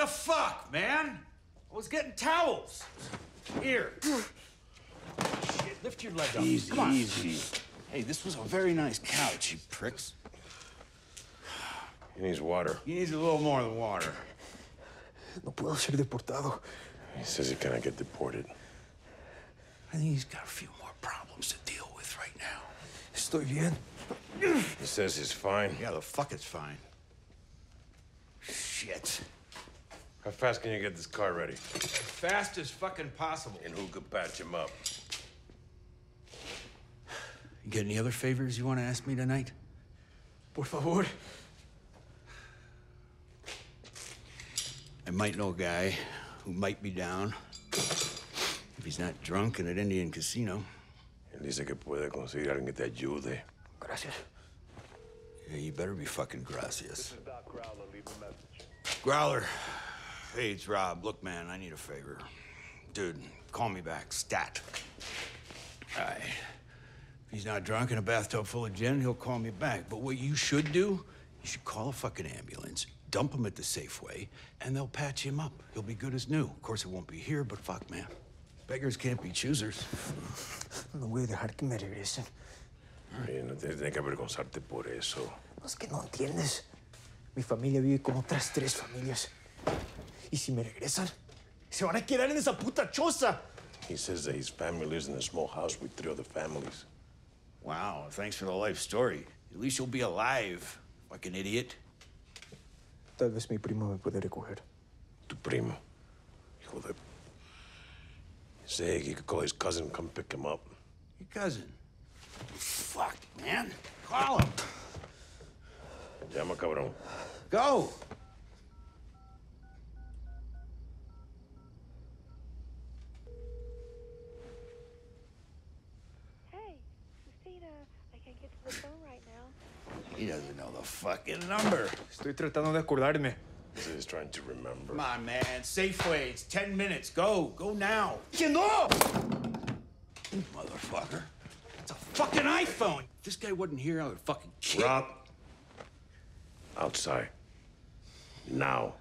the fuck, man? I was getting towels. Here. Shit, lift your leg up. Easy, Come on. easy. Hey, this was a very nice couch, you pricks. He needs water. He needs a little more than water. No puedo ser deportado. He says he cannot get deported. I think he's got a few more problems to deal with right now. Estoy bien. He says he's fine. Yeah, the fuck it's fine. Shit. How fast can you get this car ready? Fast as fucking possible. And who could patch him up? You got any other favors you want to ask me tonight? Por favor. I might know a guy who might be down. If he's not drunk in an Indian Casino. Él dice que puede conseguir alguien que te ayude. Gracias. Yeah, you better be fucking gracias. Growler. Hey, it's Rob. Look, man, I need a favor. Dude, call me back. Stat. All right. If he's not drunk in a bathtub full of gin, he'll call me back. But what you should do, you should call a fucking ambulance, dump him at the Safeway, and they'll patch him up. He'll be good as new. Of course, it won't be here, but fuck, man. Beggars can't be choosers. No voy a dejar que me regresen. Oye, no tienes tienes que avergonzarte por eso. No es que no entiendes. Mi familia vive con otras tres familias. Y si me regresan, se van a quedar en esa puta choza. He says that his family lives in a small house with three other families. Wow, thanks for the life story. At least you'll be alive, fucking idiot. Tal vez mi primo me puede recoger. Tu primo. Hijo de... Say he could call his cousin and come pick him up. Your cousin. Fuck, man. Call him. Llama, cabrón. Go. Hey, Christina, I can't get to the phone right now. He doesn't know the fucking number. Estoy tratando de acordarme. He's trying to remember. Come on, man. Safeway. It's 10 minutes. Go. Go now. ¡Que no! Motherfucker. It's a fucking iPhone. If this guy wasn't here, I would fucking kill Rob. Outside. Now.